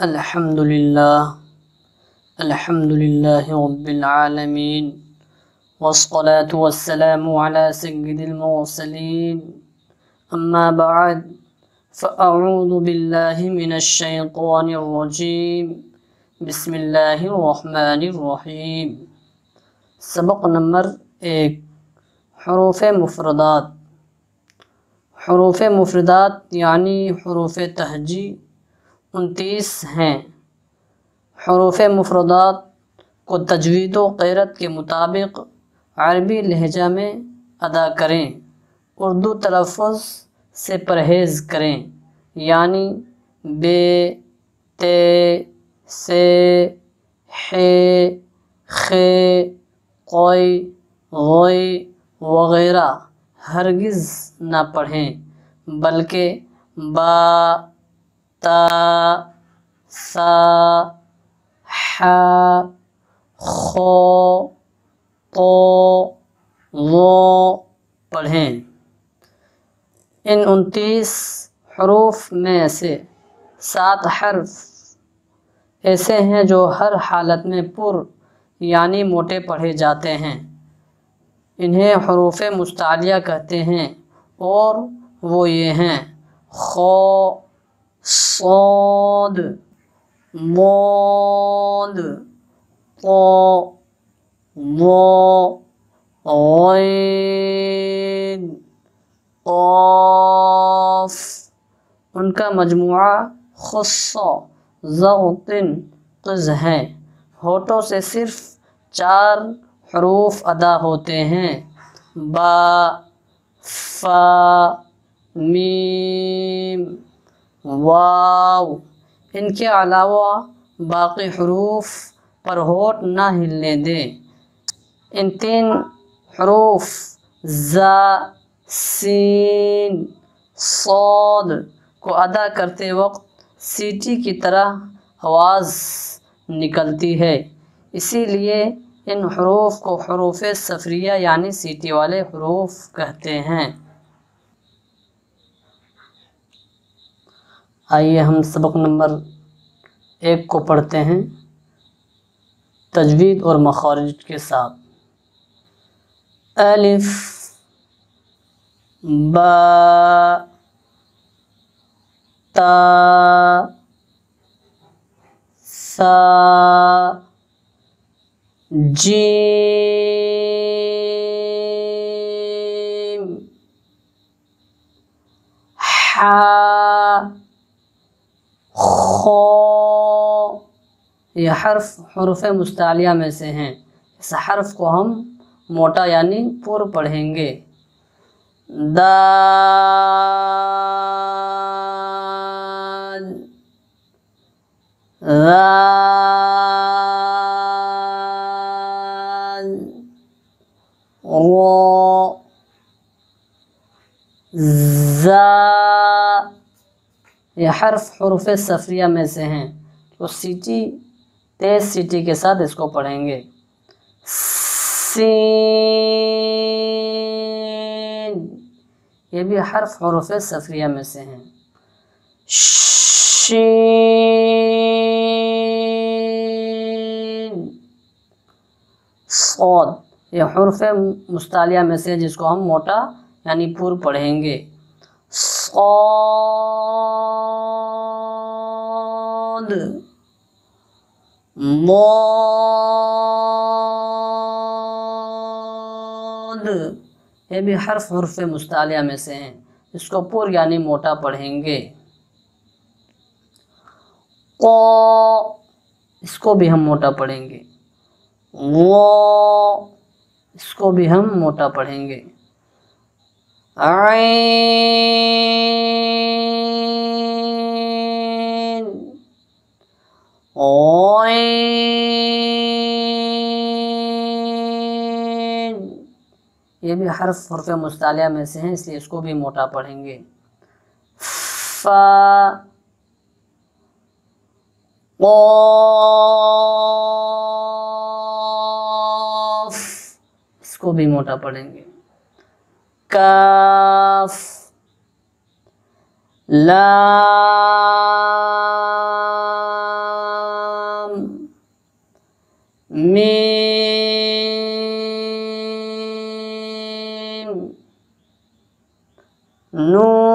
الحمد لله الحمد لله رب العالمين والصلاة والسلام على سيد المرسلين. أما بعد فأعوذ بالله من الشيطان الرجيم. بسم الله الرحمن الرحيم. سبق نمبر ایک حروف مفردات. حروف مفردات یعنی حروف تہجی. انتیس ہیں۔ حروف مفردات کو تجوید و قیرت کے مطابق عربی لہجہ میں ادا کریں۔ اردو تلفظ سے پرہیز کریں۔ یعنی بے تے سے ہے خے قوئی غوئی وغیرہ۔ ہرگز نہ پڑھیں، بلکہ با تا سا ح خو قو غو پڑھیں۔ ان انتیس حروف میں سے سات حرف ایسے ہیں جو ہر حالت میں پر یعنی موٹے پڑھے جاتے ہیں۔ انہیں حروف مستعلیہ کہتے ہیں اور وہ یہ ہیں خو صاد مود قو ضو غین قاف ان کا مجموعہ خص ضغطن قز ہے ہوٹوں سے صرف چار حروف ادا ہوتے ہیں با فا میم واو۔ ان کے علاوہ باقی حروف پر ہوٹ نہ ہلنے دیں۔ ان تین حروف زا، سین، صاد کو ادا کرتے وقت سیٹی کی طرح آواز نکلتی ہے۔ اسی لیے ان حروف کو حروف صفریہ یعنی سیٹی والے حروف کہتے ہیں۔ آئیے ہم سبق نمبر ایک کو پڑھتے ہیں۔ تجوید اور مخارج کے ساتھ۔ الف با تا سا جیم حا خو یہ حرف حروف مستعلیہ میں سے ہیں۔ اس حرف کو ہم موٹا یعنی پر پڑھیں گے۔ دال ذال رو زا یہ حرف حروف صفریہ میں سے ہیں۔ تو سیٹی تیز سیٹی کے ساتھ اس کو پڑھیں گے۔ سین۔ یہ بھی حرف حروف صفریہ میں سے ہیں۔ شین۔ صاد۔ یہ حرف مستعلیہ میں سے جس کو ہم موٹا یعنی پور پڑھیں گے۔ صاد۔ مود۔ یہ بھی حرف حرف مستعلیہ میں سے ہیں۔ اس کو پور یعنی موٹا پڑھیں گے۔ قو اس کو بھی ہم موٹا پڑھیں گے۔ وہ اس کو بھی ہم موٹا پڑھیں گے۔ عین۔ یہ بھی حرف حرف مستعلیہ میں سے ہیں، اس لیے اس کو بھی موٹا پڑھیں گے۔ فا، قاف، اس کو بھی موٹا پڑھیں گے۔ کاف، لام، میم نون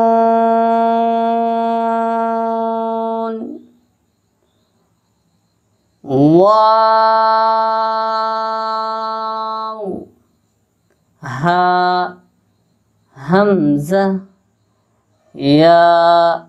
واو ها همزة يا